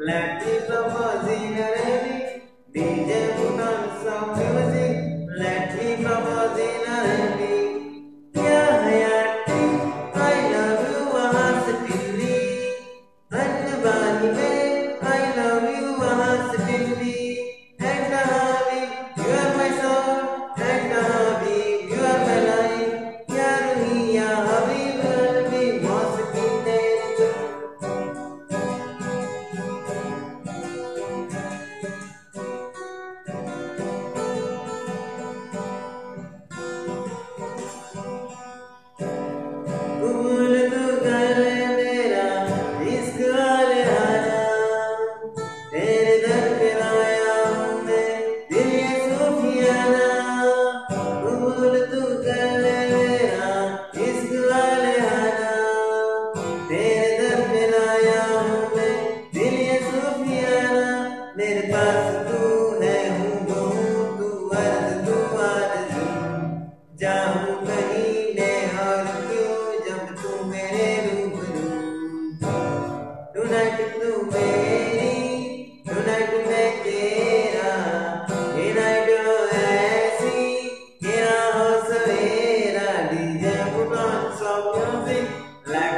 Let me of music like